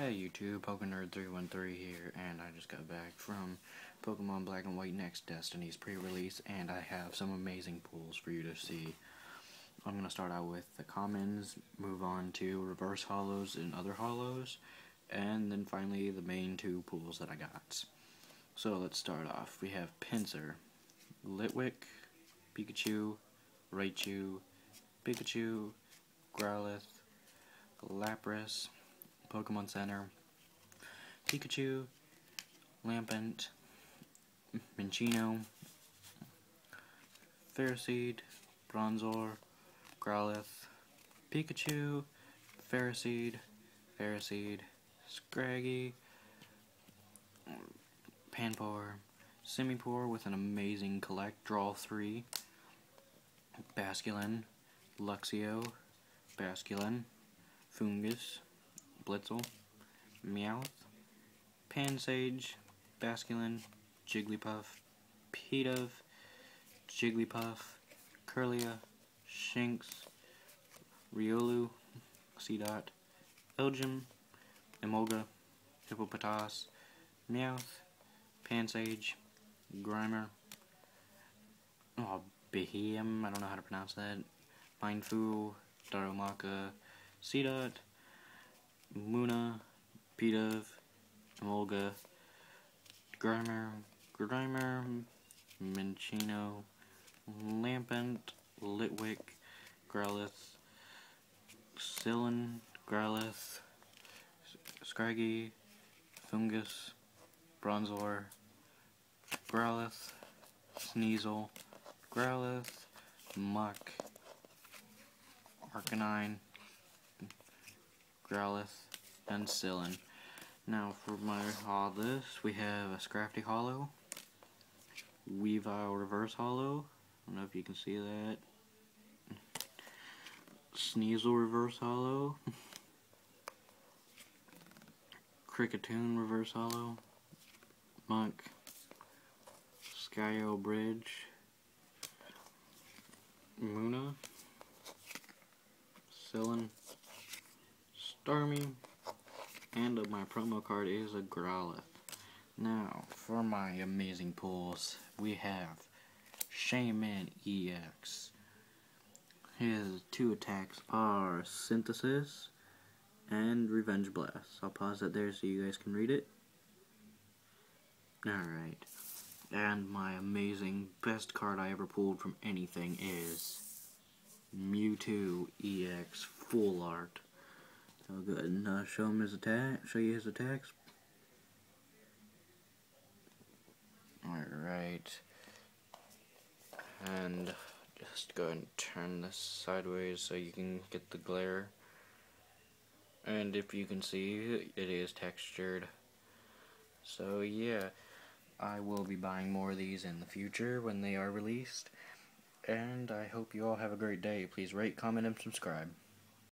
Hey YouTube, PokeNerd313 here, and I just got back from Pokemon Black and White Next Destinies pre-release, and I have some amazing pools for you to see. I'm going to start out with the commons, move on to reverse holos and other holos, and then finally the main two pools that I got. So let's start off. We have Pinsir, Litwick, Pikachu, Raichu, Pikachu, Growlithe, Lapras, Pokemon Center, Pikachu, Lampent, Minccino, Ferroseed, Bronzor, Growlithe, Pikachu, Ferroseed, Ferroseed, Scraggy, Panpour, Simipour with an amazing collect, draw 3, Basculin, Luxio, Basculin, Foongus, Blitzle, Meowth, Pansage, Basculin, Jigglypuff, Pidove, Jigglypuff, Kirlia, Shinx, Riolu, Seedot, Elgyem, Emolga, Hippopotas, Meowth, Pansage, Grimer, oh, Behem, I don't know how to pronounce that, Mindfu, Darumaka, Seedot, Munna, Pidove, Emolga, Grimer, Grimer, Minccino, Lampent, Litwick, Growlithe, Sillin, Growlithe, Scraggy, Foongus, Bronzor, Growlithe, Sneasel, Growlithe, Muk, Arcanine, Growlithe, and Sillin. Now for my this, we have a Scrafty Holo, Weavile Reverse Holo, I don't know if you can see that, Sneasel Reverse Holo, Kricketune Reverse Holo, Monk, Skyo Bridge, Munna, Sillin, Starmie, and uh, my promo card is a Growlithe. Now, for my amazing pulls, we have Shaymin EX. His two attacks are Synthesis and Revenge Blast. I'll pause that there so you guys can read it. Alright. And my amazing best card I ever pulled from anything is Mewtwo EX Full Art. I'll go ahead and uh, show him his attack. Show you his attacks. Alright. And just go ahead and turn this sideways so you can get the glare. And if you can see, it is textured. So yeah, I will be buying more of these in the future when they are released. And I hope you all have a great day. Please rate, comment, and subscribe.